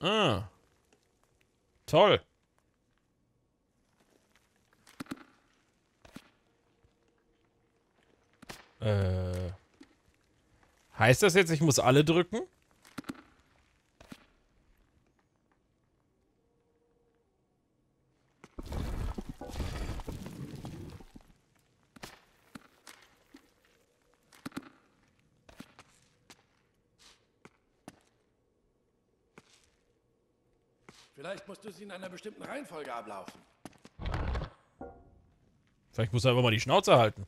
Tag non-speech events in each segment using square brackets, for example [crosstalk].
Ah. Toll. Äh. Heißt das jetzt, ich muss alle drücken? Du sie in einer bestimmten Reihenfolge ablaufen. Vielleicht muss er einfach mal die Schnauze halten.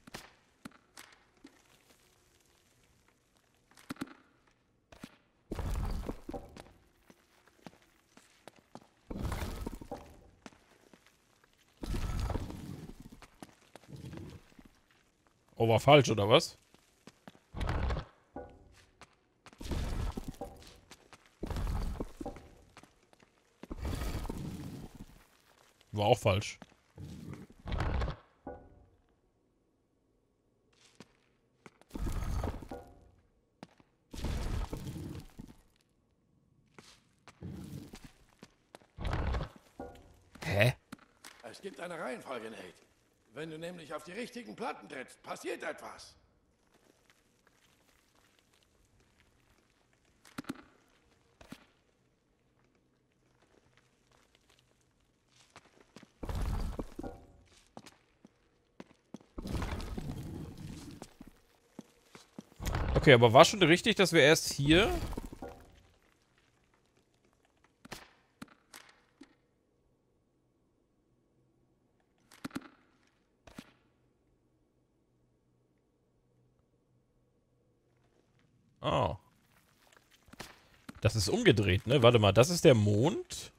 Oh, war falsch, oder was? Auch falsch. Hä? Es gibt eine Reihenfolge, Nate. Wenn du nämlich auf die richtigen Platten trittst, passiert etwas. Okay, aber war schon richtig, dass wir erst hier... Oh. Das ist umgedreht, ne? Warte mal, das ist der Mond.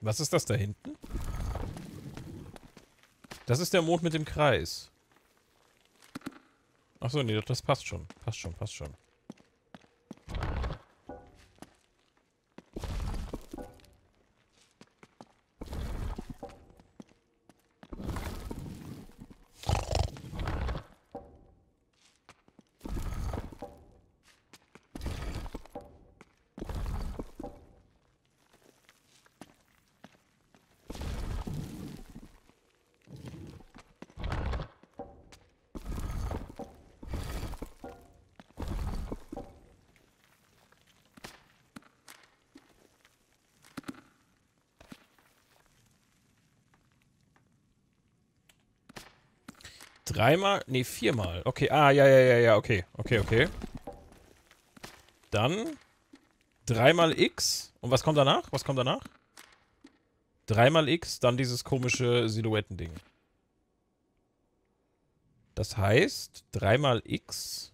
Was ist das da hinten? Das ist der Mond mit dem Kreis. Achso, nee, das passt schon. Passt schon, passt schon. Dreimal, nee, viermal. Okay, ah, ja, ja, ja, ja, okay. Okay, okay. Dann dreimal X. Und was kommt danach? Was kommt danach? Dreimal X, dann dieses komische Silhouettending. Das heißt, dreimal X.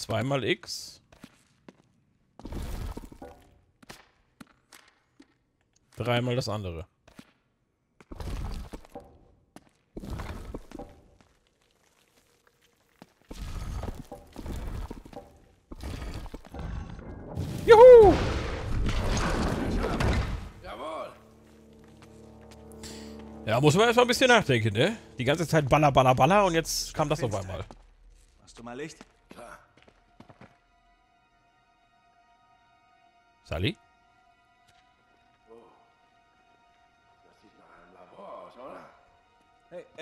Zweimal X. Dreimal das andere. Juhu! Jawohl. Ja, muss man erstmal ein bisschen nachdenken, ne? Die ganze Zeit baller, baller, baller und jetzt kam das auf einmal. Hast du mal Licht?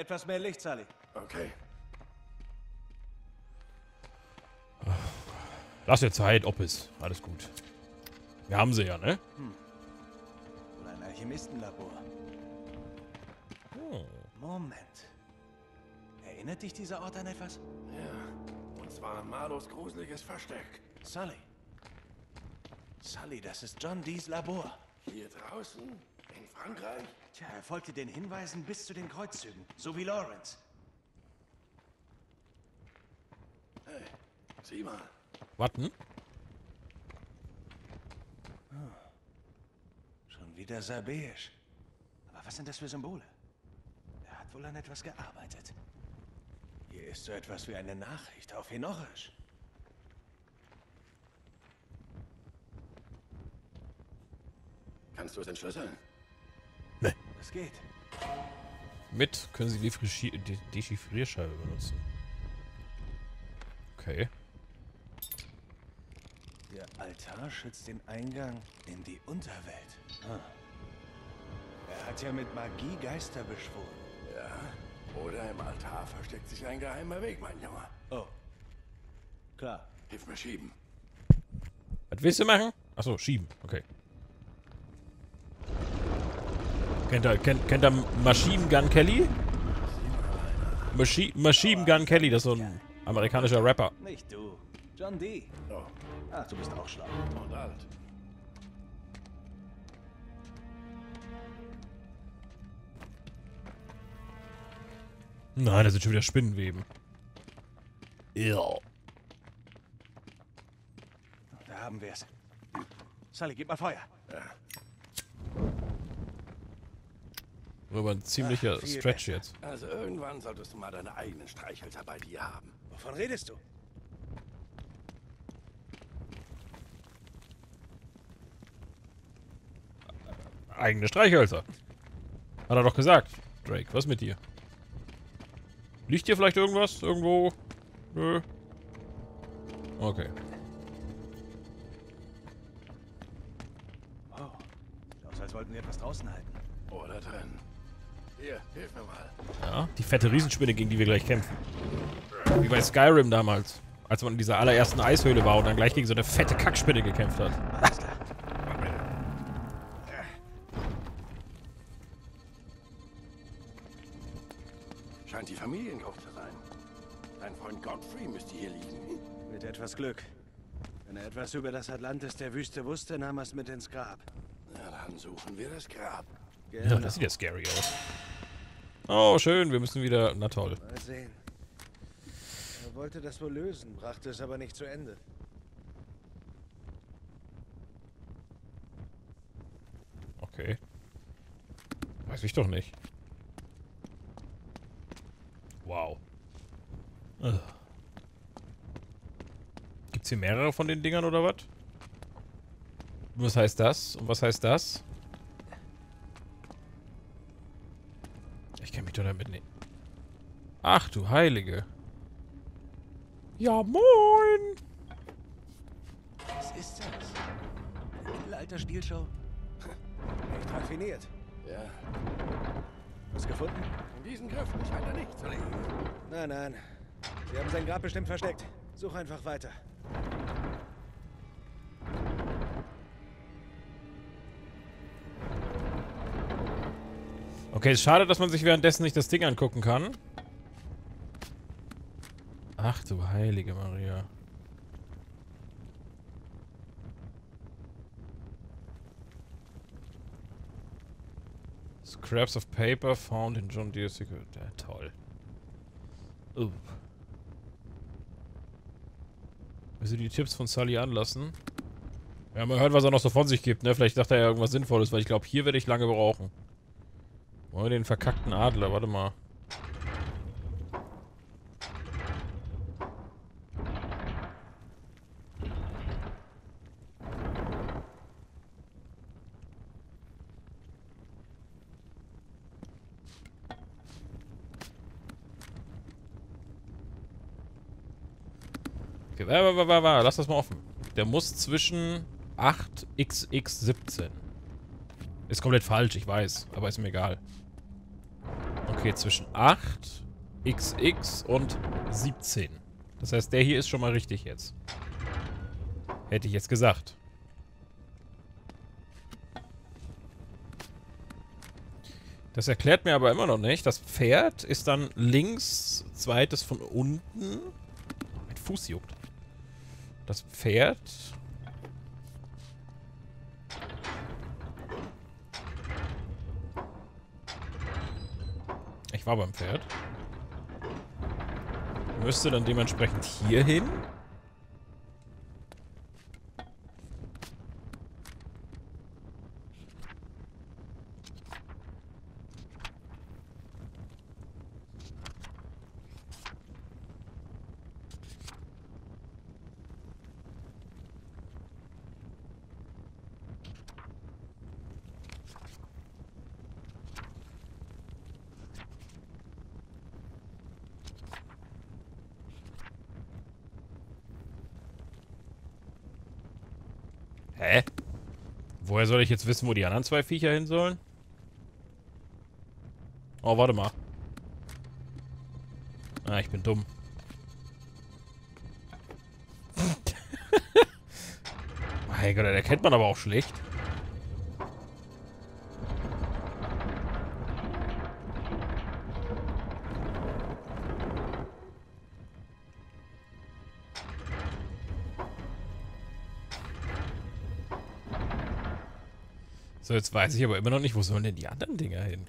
Etwas mehr Licht, Sally. Okay. Lass dir Zeit, ob es. Alles gut. Wir haben sie ja, ne? Oder ein Alchemistenlabor. Hm. Moment. Erinnert dich dieser Ort an etwas? Ja. Und zwar an Marlos gruseliges Versteck. Sully. Sully, das ist John Dees Labor. Hier draußen? Frankreich? Tja, er folgte den Hinweisen bis zu den Kreuzzügen, so wie Lawrence. Hey, Sieh mal. Warten. Schon wieder sabäisch. Aber was sind das für Symbole? Er hat wohl an etwas gearbeitet. Hier ist so etwas wie eine Nachricht auf Hinorisch. Kannst du es entschlüsseln? Es geht. Mit können Sie die Dechiffrierscheibe benutzen. Okay. Der Altar schützt den Eingang in die Unterwelt. Ah. Er hat ja mit Magie Geister beschworen. Ja. Oder im Altar versteckt sich ein geheimer Weg, mein Junge. Oh. Klar. Hilf mir schieben. Was willst du machen? Achso, schieben. Okay. Kennt ihr, kennt, kennt ihr Machine Gun Kelly? Machi Machine Gun Kelly, das ist so ein amerikanischer Rapper. Nicht du. John D. Oh, Ach, du bist auch schlau. und alt. Nein, das sind schon wieder Spinnenweben. Ja. Da haben wir es. Sally, gib mal Feuer. Aber ein ziemlicher Ach, Stretch besser. jetzt. Also irgendwann solltest du mal deine eigenen Streichhölzer bei dir haben. Wovon redest du? Eigene Streichhölzer. Hat er doch gesagt. Drake, was mit dir? Liegt hier vielleicht irgendwas? Irgendwo? Nö. Okay. Oh. Sieht aus, als wollten wir etwas draußen halten. Oder drin. Hier, hilf mir mal. Ja, die fette Riesenspinne, gegen die wir gleich kämpfen. Wie bei Skyrim damals. Als man in dieser allerersten Eishöhle war und dann gleich gegen so eine fette Kackspinne gekämpft hat. Alles klar. Scheint die Familiengruft zu sein. Dein Freund Godfrey müsste hier liegen. Mit etwas Glück. Wenn er etwas über das Atlantis der Wüste wusste, nahm er es mit ins Grab. Na, dann suchen wir das Grab. Ja, das sieht ja scary aus. Oh, schön, wir müssen wieder... Na toll. Mal sehen. Er wollte das wohl lösen, brachte es aber nicht zu Ende. Okay. Weiß ich doch nicht. Wow. Ugh. Gibt's hier mehrere von den Dingern oder was? Was heißt das? Und was heißt das? Doch damit. Ach du Heilige. Ja, moin! Was ist das? Eine Mittelalter-Spielshow? Echt raffiniert. Ja, Was gefunden? in diesen Griffen scheint er nicht zu liegen. Nein, nein. Sie haben sein Grab bestimmt versteckt. Such einfach weiter. Okay, ist schade, dass man sich währenddessen nicht das Ding angucken kann. Ach du heilige Maria. Scraps of paper found in John Deere Secret. Ja, toll. Willst du die Tipps von Sully anlassen? Ja, man hört, was er noch so von sich gibt, ne? Vielleicht dachte er ja irgendwas Sinnvolles, weil ich glaube, hier werde ich lange brauchen. Wollen wir den verkackten Adler? Warte mal. Okay, lass das mal offen. Der muss zwischen 8xx17. Ist komplett falsch, ich weiß, aber ist mir egal. Okay, zwischen 8, XX und 17. Das heißt, der hier ist schon mal richtig jetzt. Hätte ich jetzt gesagt. Das erklärt mir aber immer noch nicht. Das Pferd ist dann links, zweites von unten. Mein Fuß juckt. Das Pferd war beim Pferd. Müsste dann dementsprechend hier hin. Hä? Woher soll ich jetzt wissen, wo die anderen zwei Viecher hin sollen? Oh, warte mal. Ah, ich bin dumm. [laughs] mein Gott, den erkennt man aber auch schlecht. So, jetzt weiß ich aber immer noch nicht, wo sollen denn die anderen Dinger hin?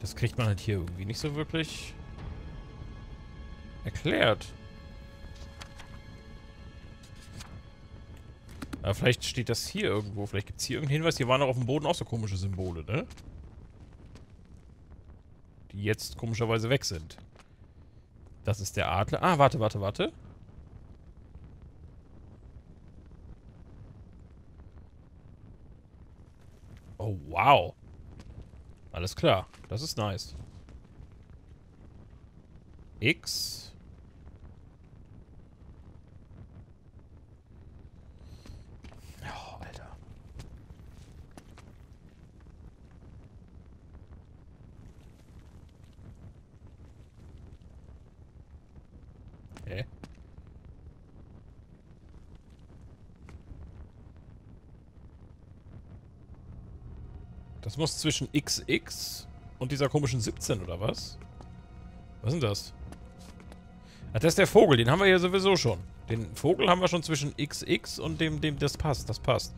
Das kriegt man halt hier irgendwie nicht so wirklich erklärt. Aber vielleicht steht das hier irgendwo. Vielleicht gibt es hier irgendeinen Hinweis. Hier waren auch auf dem Boden auch so komische Symbole, ne? Die jetzt komischerweise weg sind. Das ist der Adler. Ah, warte, warte, warte. Oh, wow. Alles klar. Das ist nice. X. Oh, Alter. Hä? Das muss zwischen XX und dieser komischen 17 oder was? Was ist denn das? Ach, das ist der Vogel. Den haben wir ja sowieso schon. Den Vogel haben wir schon zwischen XX und dem, dem, das passt. Das passt.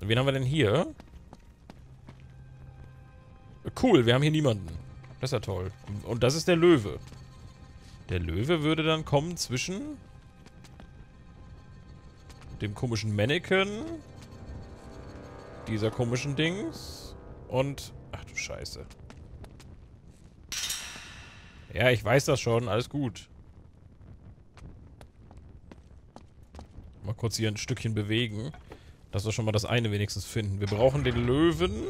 Und wen haben wir denn hier? Cool, wir haben hier niemanden. Das ist ja toll. Und das ist der Löwe. Der Löwe würde dann kommen zwischen dem komischen Mannequin, dieser komischen Dings und... Ach du Scheiße. Ja, ich weiß das schon. Alles gut. Mal kurz hier ein Stückchen bewegen. Dass wir schon mal das eine wenigstens finden. Wir brauchen den Löwen.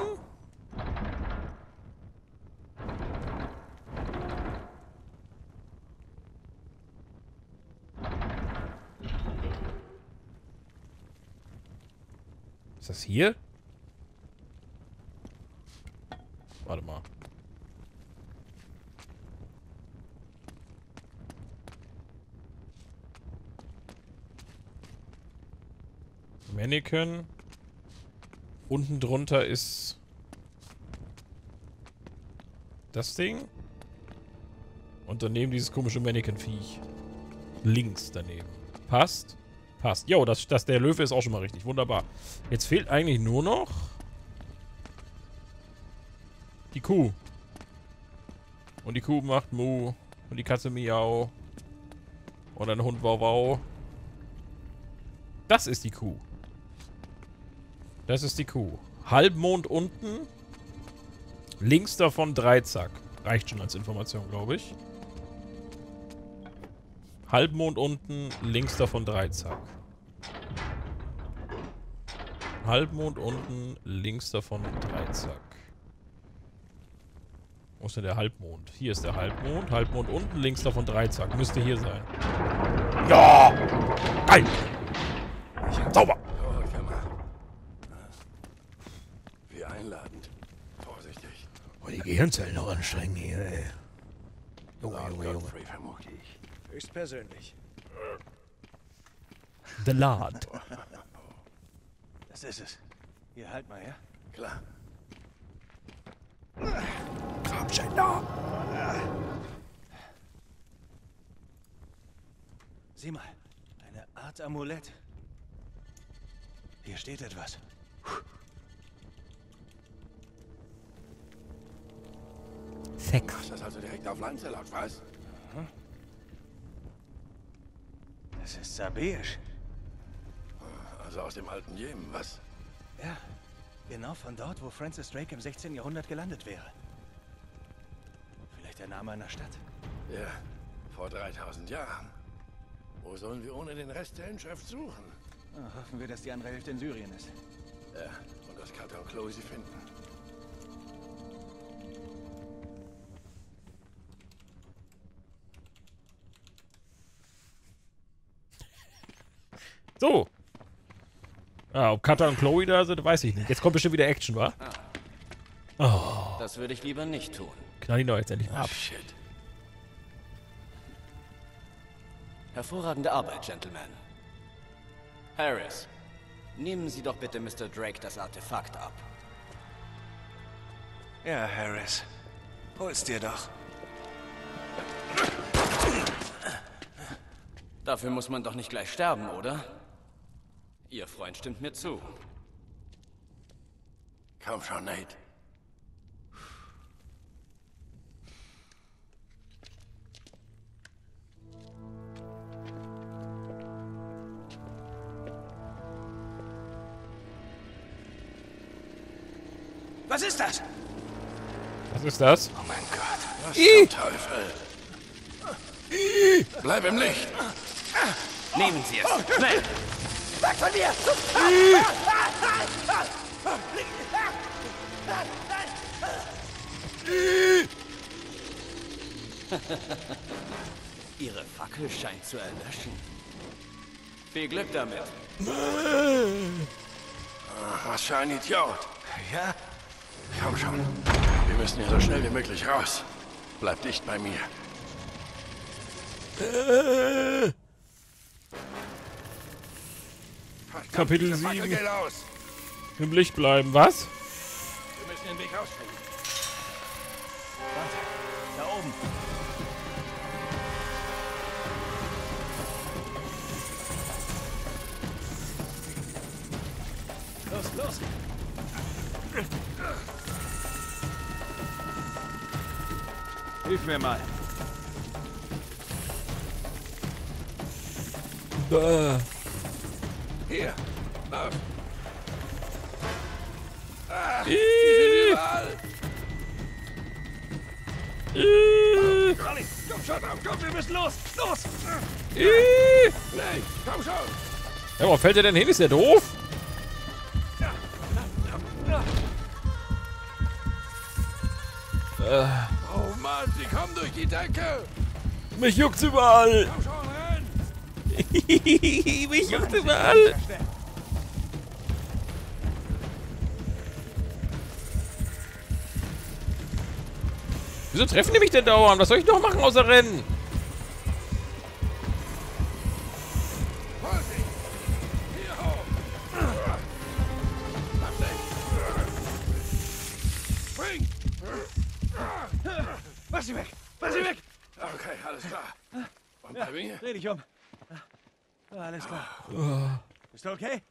Ist das hier? Warte mal. Mannequin. Unten drunter ist das Ding. Und daneben dieses komische Mannequin-Viech. Links daneben. Passt? Passt. Jo, das, das, der Löwe ist auch schon mal richtig. Wunderbar. Jetzt fehlt eigentlich nur noch Kuh. Und die Kuh macht Mu. Und die Katze Miau. Und ein Hund Wow Wow. Das ist die Kuh. Das ist die Kuh. Halbmond unten. Links davon Dreizack. Reicht schon als Information, glaube ich. Halbmond unten, links davon Dreizack. Halbmond unten, links davon Dreizack. Wo ist denn der Halbmond? Hier ist der Halbmond. Halbmond unten, links davon Dreizack. Müsste hier sein. Ja! Geil! Sauber! Oh. Wie einladend. Vorsichtig. Oh, die Gehirnzellen noch anstrengen hier, ey. Junge, Junge, Junge. Vermute ich. Höchstpersönlich. The Lord. Das ist es. Hier, halt mal, ja? Klar. Grabschänder! Sieh mal. Eine Art Amulett. Hier steht etwas. Sex. Ist das also direkt auf Lancelot, was? Das ist Sabeisch. Also aus dem alten Jemen, was? Ja, genau von dort, wo Francis Drake im 16. Jahrhundert gelandet wäre. Vielleicht der Name einer Stadt. Ja, vor 3000 Jahren. Wo sollen wir ohne den Rest der Inschrift suchen? Ah, hoffen wir, dass die andere Hälfte in Syrien ist. Ja, und dass Carter und Chloe sie finden. Ah, ob Cutter und Chloe da sind, weiß ich nicht. Jetzt kommt bestimmt wieder Action, wa? Das würde ich lieber nicht tun. Knall ihn doch jetzt endlich mal ab. Shit. Hervorragende Arbeit, Gentlemen. Harris, nehmen Sie doch bitte Mr. Drake das Artefakt ab. Ja, Harris. Hol's dir doch. Dafür muss man doch nicht gleich sterben, oder? Ihr Freund stimmt mir zu. Komm schon, Nate. Was ist das? Was ist das? Oh mein Gott. Was zum Teufel? Bleib im Licht. Nehmen Sie es. Schnell! Weg von mir! [laughs] Ihre Fackel scheint zu erlöschen. Viel Glück damit. Was für ein Idiot. Ja? Komm schon. Wir müssen hier so schnell wie möglich raus. Bleib dicht bei mir. [laughs] Kapitel diese Fackel 7. geht aus. Im Licht bleiben, was? Wir müssen den Weg rausfinden. Da oben. Los, los! Hilf mir mal. Äh, Hier. Lauf. Ah, die sind überall. Rolli, komm schon, komm, komm, wir müssen los. Los. Nein, komm schon. Ja, wo fällt der denn hin? Ist der doof? Oh Mann, sie kommen durch die Decke. Mich juckt's überall. Komm schon. [laughs] Mich juckt's überall. Wieso treffen die mich denn dauernd? Was soll ich noch machen außer rennen? Bist du okay?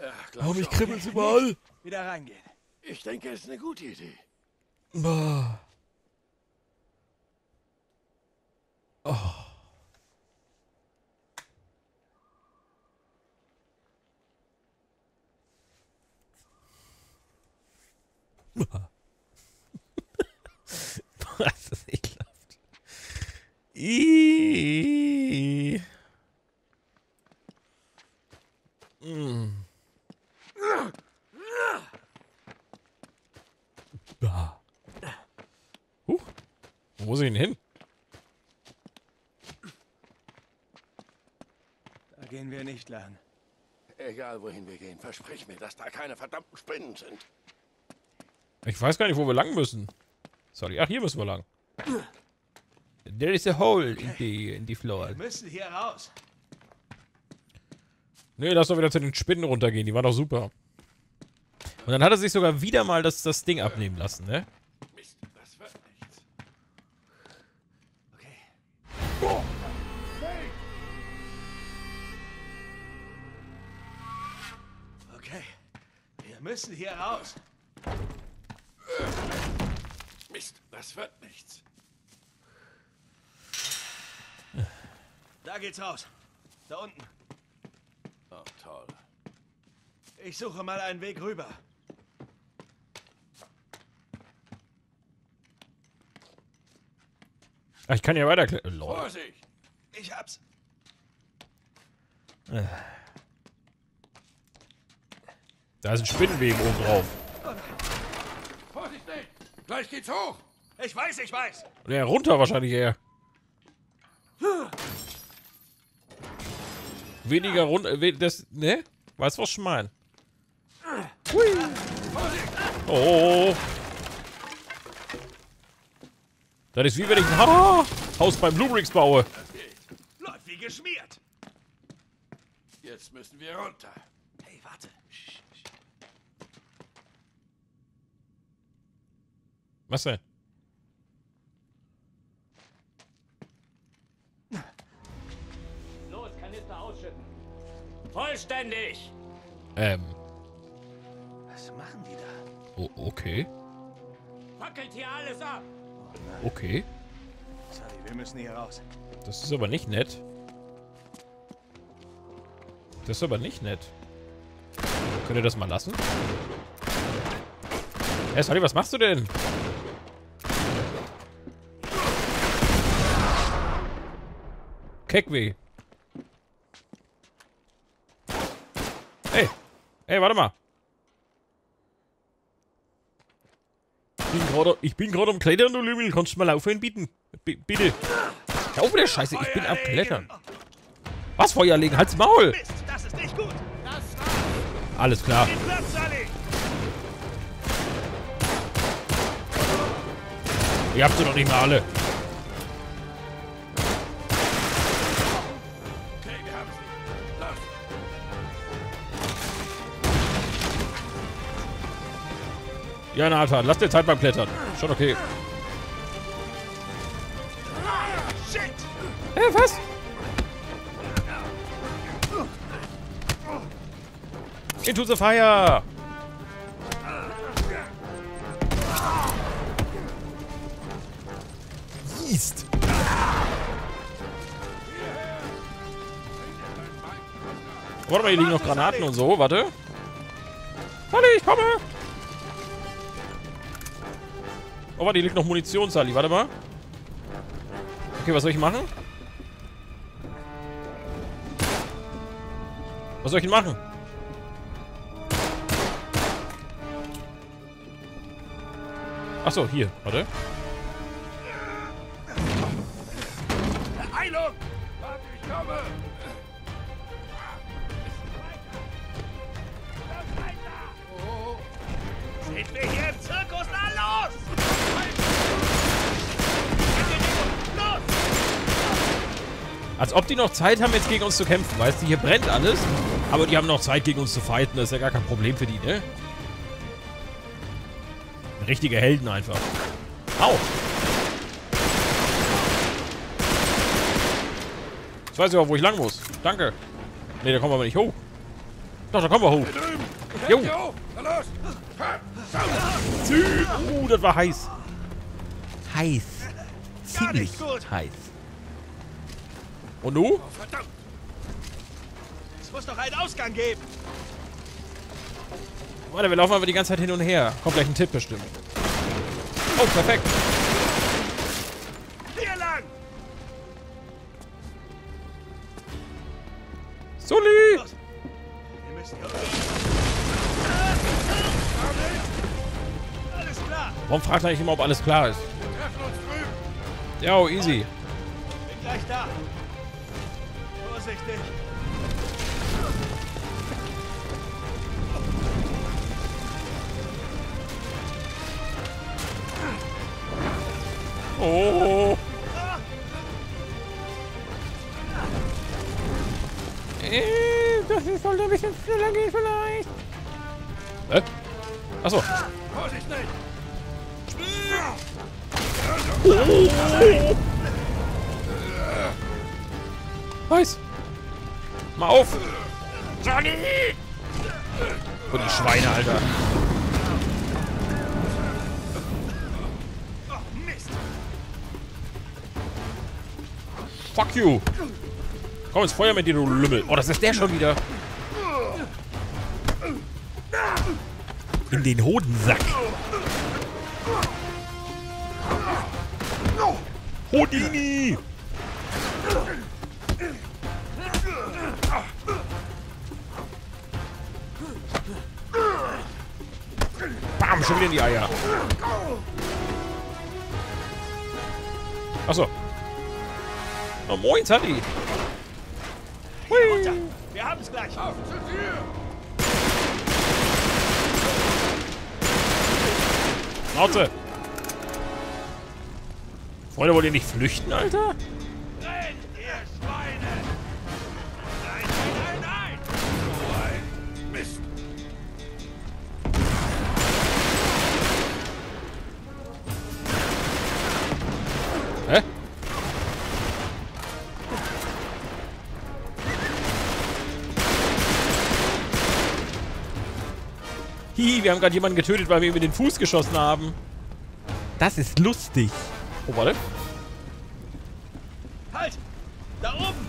Ja, glaub Oh, mich schon. kribbelt's überall. Wieder reingehen. Ich denke, es ist eine gute Idee. Ah. Was ist ekelhaft. Ihhh. Mm. Ah. Huch. Wo muss ich denn hin? Da gehen wir nicht lang. Egal, wohin wir gehen, versprich mir, dass da keine verdammten Spinnen sind. Ich weiß gar nicht, wo wir lang müssen. Sorry. Ach, hier müssen wir lang. There is a hole in the, in the floor. Wir müssen hier raus. Nee, lass doch wieder zu den Spinnen runtergehen. Die waren doch super. Und dann hat er sich sogar wieder mal das, das Ding abnehmen lassen, ne? Müssen hier raus. Mist, das wird nichts. Da geht's raus. Da unten. Oh, toll. Ich suche mal einen Weg rüber. Ach, ich kann ja weiterklettern. Vorsicht! Ich hab's. Da ist ein Spinnenweben oben drauf. Vorsicht nicht! Gleich geht's hoch! Ich weiß, ich weiß. Ja, runter wahrscheinlich eher. Weniger runter. we- Das, ne? Weißt du, was ich meine? Oh. Das ist wie wenn ich ein ha Haus beim Blue Bricks baue. Das geht. Läuft wie geschmiert. Jetzt müssen wir runter. Hey, warte. Sch, sch. Was denn? Los, Kanister ausschütten. Vollständig! Ähm, Was machen die da? oh, okay. Fackelt hier alles ab! Okay. Sorry, wir müssen hier raus. Das ist aber nicht nett. Das ist aber nicht nett. Könnt ihr das mal lassen? Hey, sorry, was machst du denn? Keckweh. Hey. Hey, warte mal. Ich bin gerade, am Klettern, du Lümmel. Kannst du mal aufhören, bieten? B bitte. Hör auf mit der Scheiße, ich bin am Klettern. Was, Feuer legen? Halt's Maul! Alles klar. Ihr habt sie doch nicht mehr alle. Ja, Nathan, lass dir Zeit beim Klettern. Schon okay. Hä, was? Into the fire! Yeast! Warte mal, hier liegen noch Granaten und so. Warte. Sally, ich komme! Oh, warte, hier liegt noch Munition, Sally. Warte mal. Okay, was soll ich machen? Was soll ich denn machen? Achso, hier. Warte. Die noch Zeit haben, jetzt gegen uns zu kämpfen. Weißt du, hier brennt alles. Aber die haben noch Zeit, gegen uns zu fighten. Das ist ja gar kein Problem für die, ne? Richtige Helden einfach. Au! Jetzt weiß ich auch, wo ich lang muss. Danke. Ne, da kommen wir aber nicht hoch. Doch, da kommen wir hoch. Jo. Uh, das war heiß. Heiß. Gut. heiß. Und du? Oh, verdammt! Es muss doch einen Ausgang geben. Warte, wir laufen aber die ganze Zeit hin und her. Kommt gleich ein Tipp bestimmt. Oh, perfekt. Hier lang! Sully! Hier Alles klar! Warum fragt er nicht immer, ob alles klar ist? Wir treffen uns drüben. Ja, easy. Bin gleich da. Vorsichtig. Oh. Äh, das ist sollte ein bisschen schneller gehen vielleicht. Hä? Achso. Vorsichtig! Weiß. Mal auf. Johnny! Und die Schweine, Alter. Mist! Fuck you. Komm ins Feuer mit dir, du Lümmel. Oh, das ist der schon wieder. In den Hodensack. Houdini! Bam, schon wieder in die Eier. Achso. Oh, moin, Sally. Runter! Wir haben es gleich! Auf zur Tür! Schnauze! Freunde, wollt ihr nicht flüchten, Alter? Hi, wir haben gerade jemanden getötet, weil wir ihm in den Fuß geschossen haben. Das ist lustig. Oh, warte. Halt! Da oben!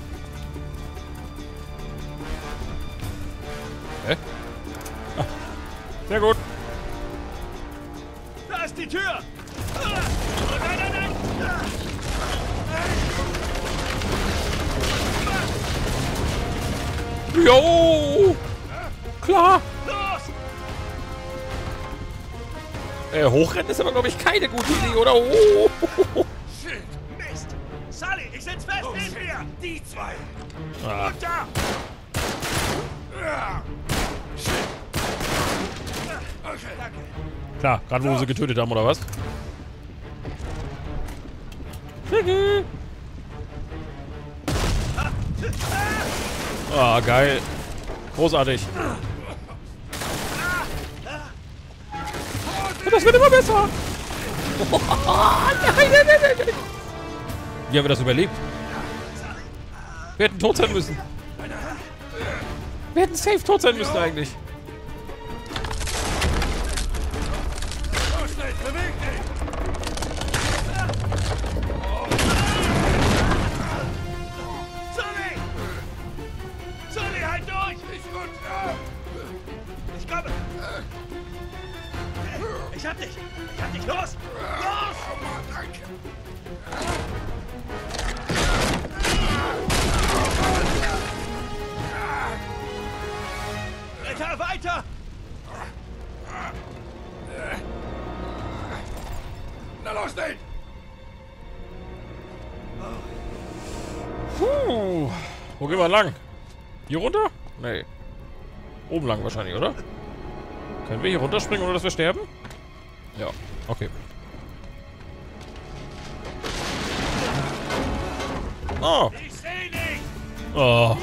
Hä? Ah, sehr gut. Da ist die Tür! Oh, nein, nein, nein! Jo! Klar. Äh, hochrennen ist aber, glaube ich, keine gute Idee, oder? Oh. Shit! Mist! Sully, ich sitz fest neben mir! Die zwei! Ah. Und da! Ja. Shit! Okay, danke. Klar, gerade wo wir sie getötet haben, oder was? Ah, geil. Großartig. Und das wird immer besser. nein, nein, nein, nein, nein. Wie haben wir das überlebt? Wir hätten tot sein müssen. Wir hätten safe tot sein müssen eigentlich. Wo gehen wir lang? Hier runter? Nee. Oben lang wahrscheinlich, oder? Können wir hier runterspringen, ohne dass wir sterben? Ja, okay. Oh. Oh.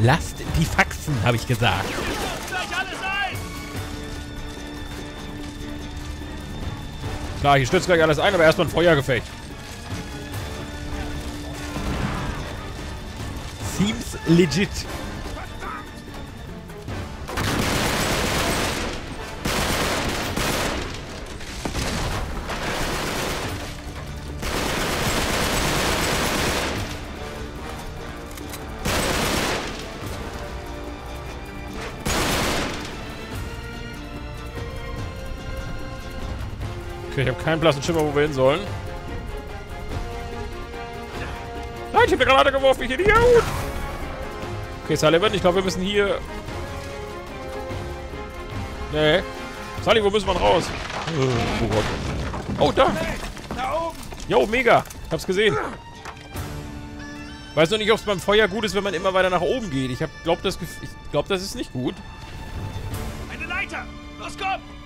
Lasst die Faxen, habe ich gesagt. Klar, hier stürzt gleich alles ein, aber erstmal ein Feuergefecht. Seems legit. Okay, ich habe keinen blassen Schimmer, wo wir hin sollen. Nein, ich habe eine Granate geworfen, ich Idiot! Okay, Sullivan, ich glaube, wir müssen hier... Nee. Sully, wo müssen wir raus? Oh Gott. Oh, da! Jo, mega! Ich hab's gesehen. Weiß noch nicht, ob es beim Feuer gut ist, wenn man immer weiter nach oben geht. Ich hab, glaub, das, glaub, das ist nicht gut. Eine Leiter! Los, komm!